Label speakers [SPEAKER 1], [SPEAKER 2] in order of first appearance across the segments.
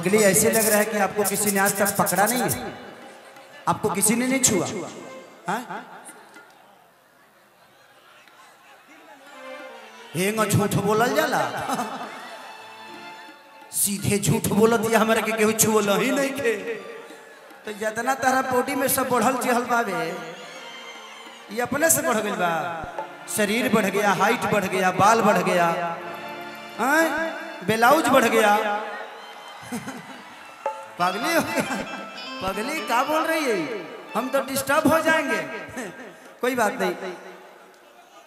[SPEAKER 1] पगली ऐसे लग रहा है कि आपको किसी ने आज तक पकड़ा नहीं है। आपको किसी ने नहीं छुआ। हाँ? झूठ बोलल जाला। सीधे झूठ बोलत ये हमरा के केहू छुअल ही नहीं के तो जितना तारा बॉडी में सब बढ़ल चहल बावे ये अपने से बढ़ गइल बा। शरीर बढ़ गया हाइट बढ़ गया, बाल बढ़ गया हाँ? ब्लाउज बढ़ गया। पगली पगली क्या बोल रही है? हम तो डिस्टर्ब हो जाएँगे। कोई बात नहीं।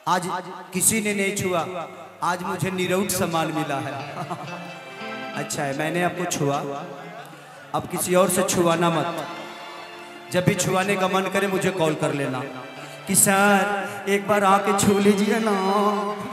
[SPEAKER 1] आज किसी ने नहीं छुआ। आज मुझे निरौट सम्मान मिला है। अच्छा है, मैंने आपको छुआ। अब किसी और से छुआना मत। जब भी छुआने का मन करे मुझे कॉल कर लेना। कि सर, एक बार आके छू लीजिए ना।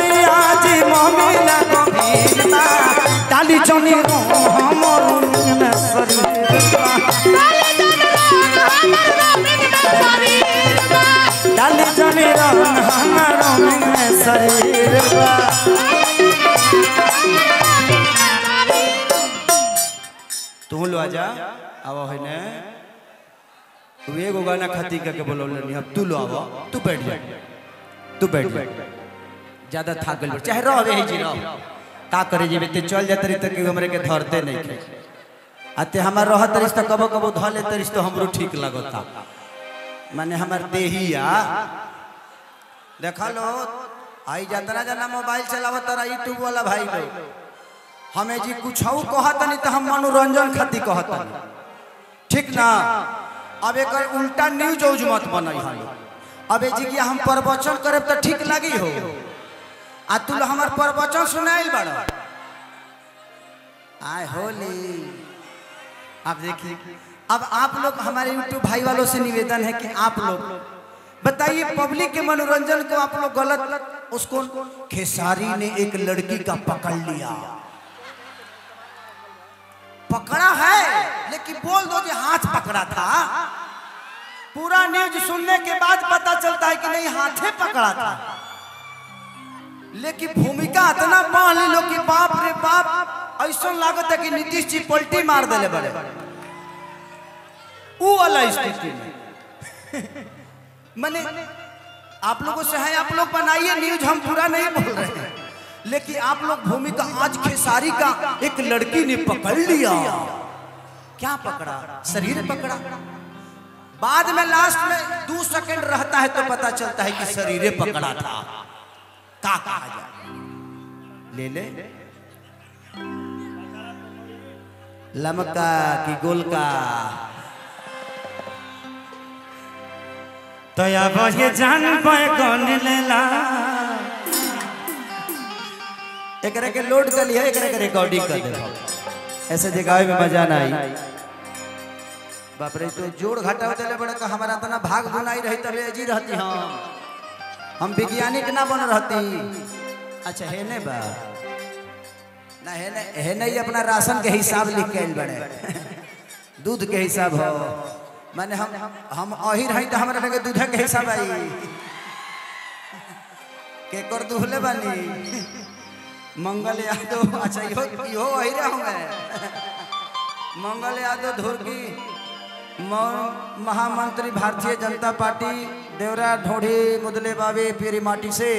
[SPEAKER 1] तू लो आजा। आवा है ने। तू एगो गाना खाती करके बोलो नहीं, अब तू लो आवा। तू बैठ जा। तू बैठ जा। ज़्यादा थाक चाहे रह ही जी, रह। का करे जेबे ते चल जा तरी तक हमरे के धरते नहीं खे अते हमार रह तरिस त कबो कबो ध ले तरिस तो हमरो ठीक लगता। माने हमार देहिया देखा लो आई जातना जना मोबाइल चलाव रहा यूट्यूब वाला भाई लोग हमें जी कुछ कहत नहीं तो हम मनोरंजन खातिर कहत ठीक ना? अब एक उल्टा न्यूज़ उज मत हम अब जी कि हम प्रवचन करे तो ठीक लगी हो? आ तू हमार प्रवचन सुनाइल बड़। आय होली। अब देखिए अब आप लोग, हमारे यूट्यूब भाई वालों से निवेदन है कि आप लोग बताइए पब्लिक के मनोरंजन को आप लोग गलत उसको खेसारी ने एक लड़की का पकड़ लिया। पकड़ा है, लेकिन बोल दो कि हाथ पकड़ा था। पूरा न्यूज़ सुनने के बाद पता चलता है कि नहीं, हाथे पकड़ा था। लेकिन भूमिका इतना बाँध लो कि बाप रे बाप, ऐसा लागत है कि नीतीश जी पलटी मार दिले बड़े। वाला स्थिति मैंने आप लोगों से है, आप लोग बनाइए न्यूज़, हम पूरा नहीं बोल रहे हैं। लेकिन आप लोग भूमिका आज खेसारी का एक लड़की ने पकड़ लिया। क्या पकड़ा? शरीर पकड़ा। बाद में लास्ट में दो सेकंड रहता है तो पता चलता है कि शरीर पकड़ा था। का कहा जाए? ले ले। लमका की गोल तो ये जान पाए कौन लेला। एकरा के लोड कर लिया, एकरा के रिकॉर्डिंग कर दे ऐसे जगह में मज़ा ना आई। बाप रे तो जोड़ घटा होते बड़ा का हमारा तना भाग बुनाई रही, तबे अजी रहती हम। हम वैज्ञानिक ना बन रहती। अच्छा है ने बा ना, है ने, है नहीं अपना राशन के हिसाब लिख के आइल बड़े। दूध के हिसाब हो। माने हम हम अही रही तो हमरा लगे दूध के हिसाब आई। के कर दूहले बानी। मंगल यादव अच्छा इहो इहो वही रहूँगा मंगल यादव धुरकी, मौ- महामंत्री भारतीय जनता पार्टी, देवरा, ढोढ़ी, मुदले बाबे पेरी माटी से।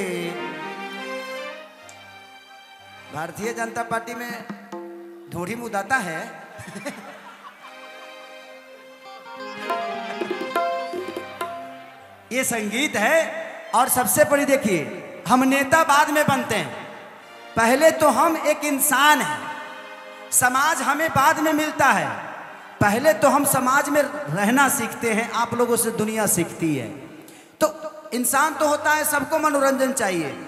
[SPEAKER 1] भारतीय जनता पार्टी में ढोढ़ी मुदाता है। ये संगीत है। और सबसे बड़ी देखिए, हम नेता बाद में बनते हैं। पहले तो हम एक इंसान हैं। समाज हमें बाद में मिलता है। पहले तो हम समाज में रहना सीखते हैं, आप लोगों से दुनिया सीखती है। तो इंसान तो होता है, सबको मनोरंजन चाहिए।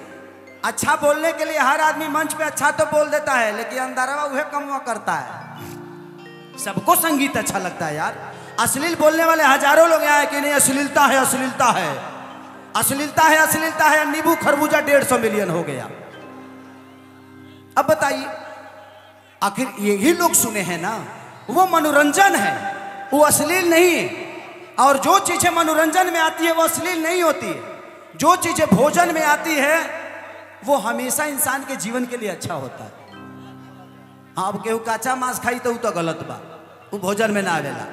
[SPEAKER 1] अच्छा बोलने के लिए हर आदमी मंच पे अच्छा तो बोल देता है, लेकिन अंदरवा वह कम करता है। सबको संगीत अच्छा लगता है यार। अश्लील बोलने वाले हज़ारों लोग यहाँ कि नहीं, अश्लीलता है अश्लीलता है। अश्लीलता है अश्लीलता है, नींबू खरबूजा डेढ़ सौ मिलियन हो गया। अब बताइए, आखिर यही लोग सुने हैं ना, वो मनोरंजन है, वो अश्लील नहीं है। और जो चीज़ें मनोरंजन में आती है, वो अश्लील नहीं होती है। जो चीज़ें भोजन में आती है, वो हमेशा इंसान के जीवन के लिए अच्छा होता है। हाँ अब केहू काचा मांस खाई तो ऊ तो गलत बा वो भोजन में ना आवेला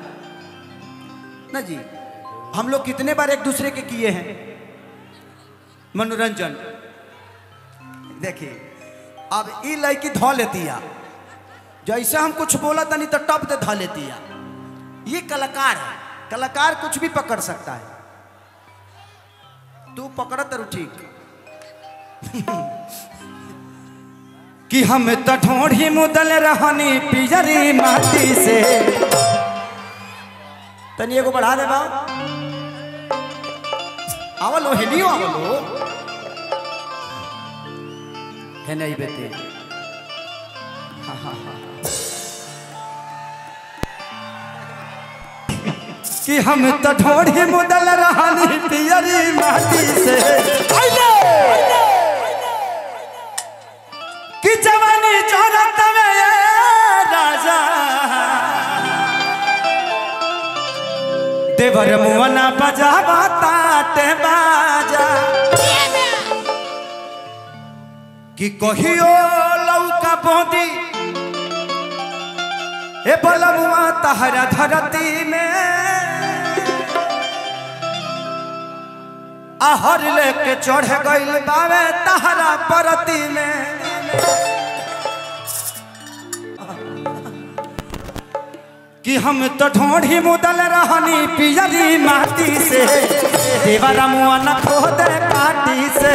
[SPEAKER 1] ना जी? हम लोग कितने बार एक दूसरे के किए हैं? मनोरंजन। देखिए, अब ई लड़की धो लेती है। जैसे हम कुछ बोला नहीं तो टप दे धा लेती है। ये कलाकार है। कलाकार कुछ भी पकड़ सकता है। तू पकड़ तरु ठीक। कि हम तो ढोढ़ी मुदल रहनी पिजरी माटी से। तनी एगो बढ़ा दे बा आवलो हिलियो आवलो है नहीं बेटे। हाँ, हाँ, हाँ। कि हम तो ढोढ़ी मुदल रहनी पियरी माटी से। कि देवर मुवना बजावा ताते बाजा। कि कहियो लौका बोदी। ए बलमुआ तहरा धरती में। आहर लेके चढ़ गई बावे तहरा परती में। कि हम तो ढोढ़ी मुदल रहनी पियरी माटी से। देवरा मुआ न खोद काटी से।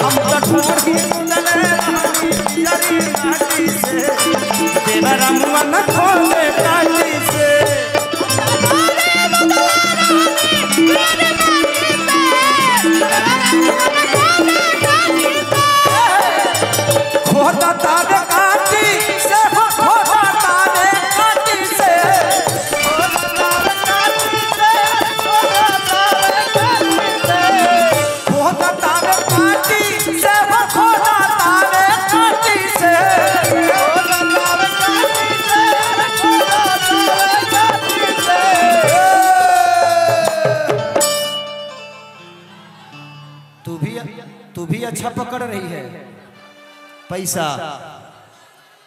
[SPEAKER 1] हम तो ढोढ़ी मुदल रहनी पियरी माटी से। मुआ न खोद रही है। पैसा।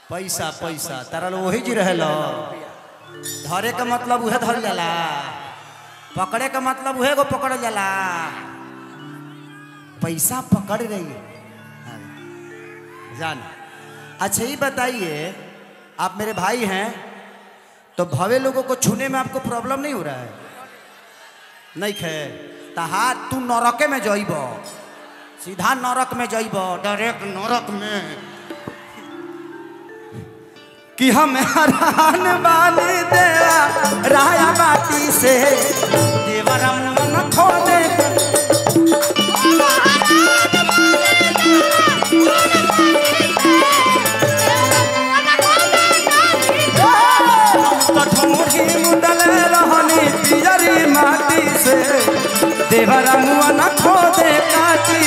[SPEAKER 1] पैसा पैसा। तारा लोग वही जी रहे धरे का मतलब उहे धर जाला। पकड़े का मतलब उहे को पकड़ जाला। पैसा पकड़ रही है। जान। अच्छा ये बताइए, आप मेरे भाई हैं तो भवे लोगों को छूने में आपको प्रॉब्लम नहीं हो रहा है? नहीं खे तहार तू नरके में जइब। सीधा नरक में जइब, डायरेक्ट नरक में। कि हम हरान बानी देवा राया बाटी से। देवरम मन पियरी माटी से। देवरम मन खोदे काटी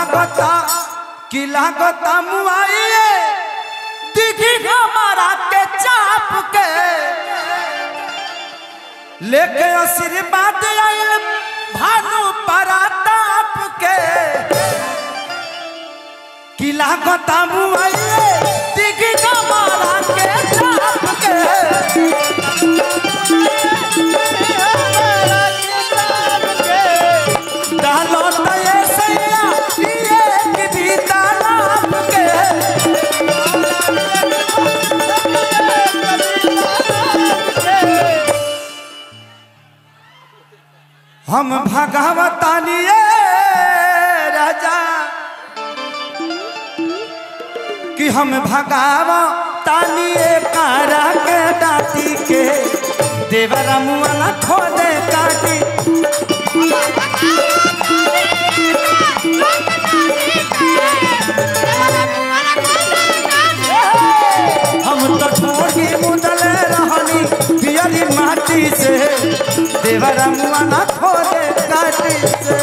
[SPEAKER 1] लागता, कि लागता मुआइए दिखी हमारा के चाप के। लेके आशीर्वाद आइल भानु पराताप के। कि लागता मुआइए हम भगवतानिए राजा। कि हम भगावतानिए कारा के दाती के देवरा मुआला खोदे काटी। हम तो ठोगी मुदल रहनी पियरी माटी से देवरा मुआला खोदे काटी